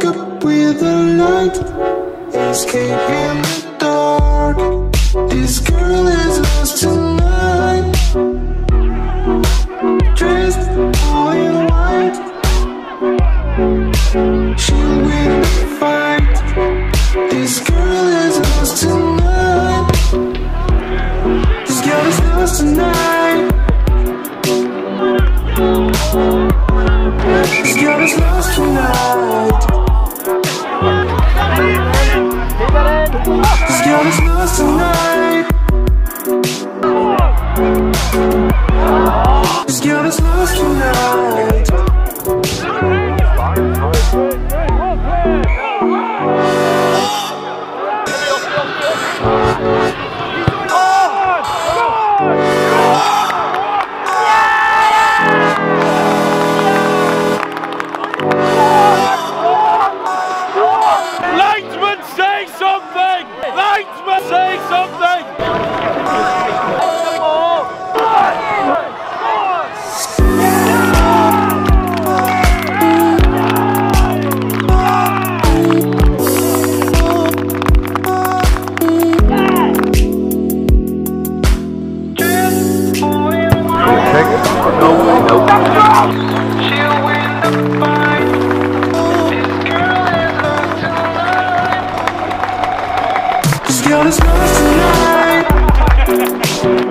Woke up with a light. Escape in the dark. This girl is lost tonight. Dressed all in white. She'll win the fight. This girl is lost tonight. This girl is lost tonight. This girl is lost tonight. Girl is lost tonight. Tonight. Linesman, say something! Linesman, say something! This girl is lost tonight. This is lost tonight.